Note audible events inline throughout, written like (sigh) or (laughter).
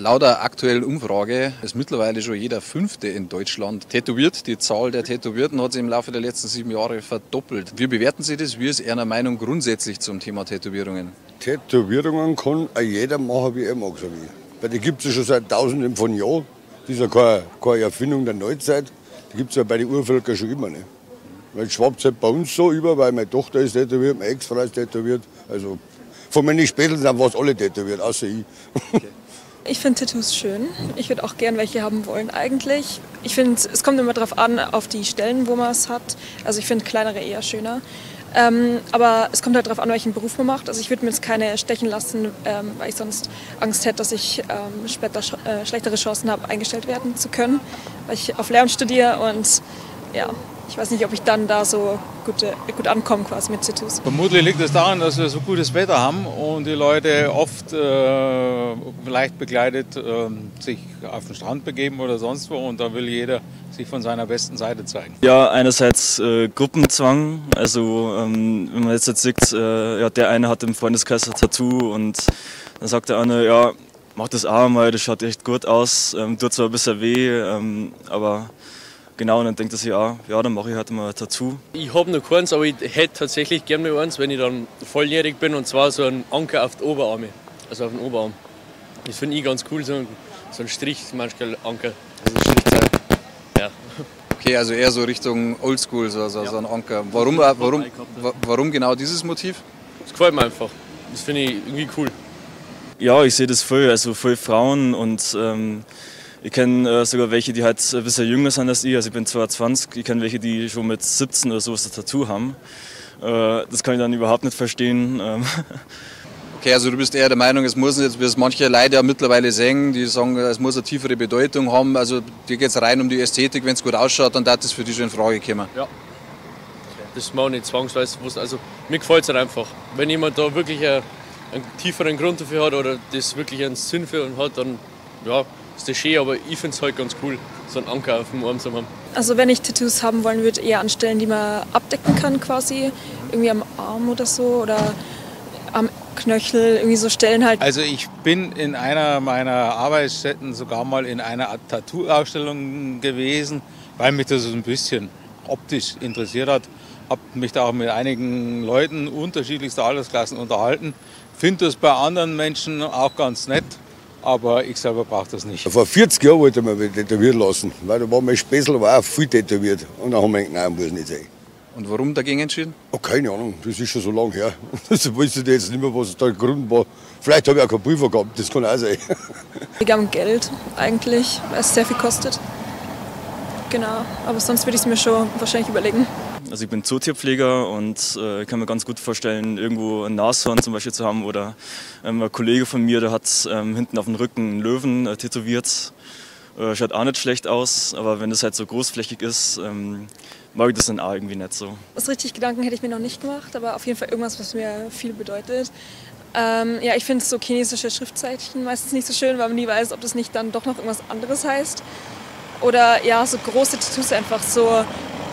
Laut der aktuellen Umfrage ist mittlerweile schon jeder Fünfte in Deutschland tätowiert. Die Zahl der Tätowierten hat sich im Laufe der letzten sieben Jahre verdoppelt. Wie bewerten Sie das? Wie ist Ihre Meinung grundsätzlich zum Thema Tätowierungen? Tätowierungen kann jeder machen, wie er mag, sage ich. Weil die gibt es ja schon seit Tausenden von Jahren. Das ist ja keine, keine Erfindung der Neuzeit. Die gibt es ja bei den Urvölkern schon immer. Nicht? Weil es schwappt halt bei uns so über, weil meine Tochter ist tätowiert, meine Ex-Frau ist tätowiert. Also von meinen Späteln sind fast alle tätowiert, außer ich. Okay. (laughs) Ich finde Tattoos schön. Ich würde auch gern welche haben wollen eigentlich. Ich finde, es kommt immer darauf an, auf die Stellen, wo man es hat. Also ich finde kleinere eher schöner. Ähm, aber es kommt halt darauf an, welchen Beruf man macht. Also ich würde mir jetzt keine stechen lassen, ähm, weil ich sonst Angst hätte, dass ich ähm, später sch äh, schlechtere Chancen habe, eingestellt werden zu können, weil ich auf Lehramt studiere und ja, ich weiß nicht, ob ich dann da so gut, gut ankomme quasi mit Tattoos. Vermutlich liegt es daran, dass wir so gutes Wetter haben und die Leute oft äh, leicht begleitet äh, sich auf den Strand begeben oder sonst wo und da will jeder sich von seiner besten Seite zeigen. Ja, einerseits äh, Gruppenzwang, also ähm, wenn man jetzt, jetzt sieht, äh, ja, der eine hat im Freundeskreis ein Tattoo und dann sagt der andere, ja, mach das auch mal, das schaut echt gut aus, ähm, tut zwar ein bisschen weh, ähm, aber Genau, und dann denkt er sich auch, ja, dann mache ich halt mal ein Tattoo. Ich habe noch keins, aber ich hätte tatsächlich gerne mal eins, wenn ich dann volljährig bin, und zwar so ein Anker auf die Oberarme, also auf den Oberarm. Das finde ich ganz cool, so ein, so ein Strich, manchmal Anker, also Strichzeit. Ja. Okay, also eher so Richtung Oldschool, so, so, ja. so ein Anker. Warum, warum, warum genau dieses Motiv? Das gefällt mir einfach. Das finde ich irgendwie cool. Ja, ich sehe das voll, also voll Frauen und ähm, ich kenne äh, sogar welche, die halt ein bisschen jünger sind als ich. Also ich bin 22. Ich kenne welche, die schon mit 17 oder so ein Tattoo haben. Äh, das kann ich dann überhaupt nicht verstehen. Ähm. (laughs) Okay, also du bist eher der Meinung, es muss jetzt, wie es manche Leute ja mittlerweile sehen, die sagen, es muss eine tiefere Bedeutung haben. Also dir geht es rein um die Ästhetik, wenn es gut ausschaut, dann darf das für dich schon in Frage kommen. Ja. Das mache ich nicht zwangsweise. Also, mir gefällt es halt einfach. Wenn jemand da wirklich einen, einen tieferen Grund dafür hat oder das wirklich einen Sinn für hat, dann ja, ist das schön, aber ich finde es halt ganz cool, so einen Anker auf dem Arm zu haben. Also wenn ich Tattoos haben wollen würde, eher an Stellen, die man abdecken kann quasi, irgendwie am Arm oder so oder am Knöchel, irgendwie so Stellen halt. Also ich bin in einer meiner Arbeitsstätten sogar mal in einer Tattoo-Ausstellung gewesen, weil mich das so ein bisschen optisch interessiert hat. Habe mich da auch mit einigen Leuten unterschiedlichster Altersklassen unterhalten. Finde das bei anderen Menschen auch ganz nett aber ich selber brauche das nicht. Vor 40 Jahren wollte ich mich tätowieren lassen, weil da war mein Späßel war auch viel tätowiert. Und dann haben wir gedacht, nein, muss nicht sein. Und warum dagegen entschieden? Oh, keine Ahnung, das ist schon so lange her. (laughs) Das weiß ich jetzt nicht mehr, was der Grund war. Vielleicht habe ich auch keinen Prüfer gehabt, das kann auch sein. Wegen Geld eigentlich, weil es sehr viel kostet. Genau, aber sonst würde ich es mir schon wahrscheinlich überlegen. Also ich bin Zootierpfleger und äh, kann mir ganz gut vorstellen, irgendwo ein Nashorn zum Beispiel zu haben oder ähm, ein Kollege von mir, der hat ähm, hinten auf dem Rücken einen Löwen äh, tätowiert. Äh, schaut auch nicht schlecht aus, aber wenn das halt so großflächig ist, ähm, mag ich das dann auch irgendwie nicht so. Das richtig Gedanken hätte ich mir noch nicht gemacht, aber auf jeden Fall irgendwas, was mir viel bedeutet. Ähm, ja, ich finde so chinesische Schriftzeichen meistens nicht so schön, weil man nie weiß, ob das nicht dann doch noch irgendwas anderes heißt. Oder ja, so große Tattoos einfach so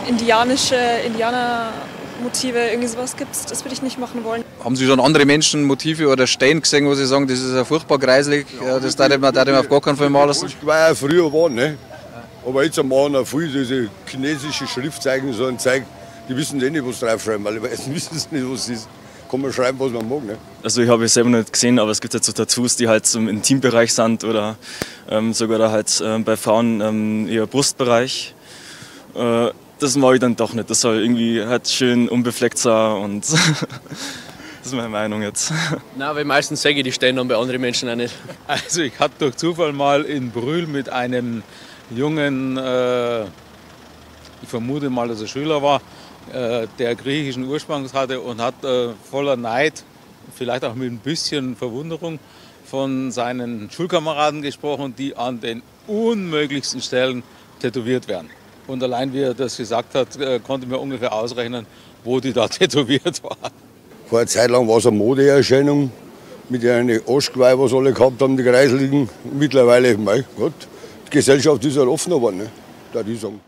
indianische Indianermotive, irgendwie sowas gibt es, das würde ich nicht machen wollen. Haben Sie schon andere Menschen Motive oder Steine gesehen, wo Sie sagen, das ist ja furchtbar kreislig, ja, das darf man, darf man auf gar keinen Fall malen lassen? Das war ja früher war, ne? Aber jetzt machen auch viele diese chinesische Schriftzeichen, so ein Zeig, die wissen eh nicht, was draufschreiben, weil die (laughs) wissen es nicht, was es ist kann man schreiben, was man mag. Ne? Also ich habe es selber nicht gesehen, aber es gibt halt so Tattoos, die halt im Intimbereich sind oder ähm, sogar da halt ähm, bei Frauen ähm, eher Brustbereich. Äh, das mag ich dann doch nicht. Das soll irgendwie halt schön unbefleckt sein und (laughs) das ist meine Meinung jetzt. Nein, weil meistens sage ich die stehen dann bei anderen Menschen auch nicht. Also ich hatte durch Zufall mal in Brühl mit einem jungen, äh, ich vermute mal, dass er Schüler war, äh, der griechischen Ursprungs hatte und hat äh, voller Neid, vielleicht auch mit ein bisschen Verwunderung, von seinen Schulkameraden gesprochen, die an den unmöglichsten Stellen tätowiert werden. Und allein wie er das gesagt hat, äh, konnte mir ungefähr ausrechnen, wo die da (laughs) tätowiert waren. Vor einer Zeit lang war es eine Modeerscheinung mit einer Arschgeweih, was alle gehabt haben, die Kreiseligen. Mittlerweile, mein Gott, die Gesellschaft ist ja offener geworden, ne? da die sagen.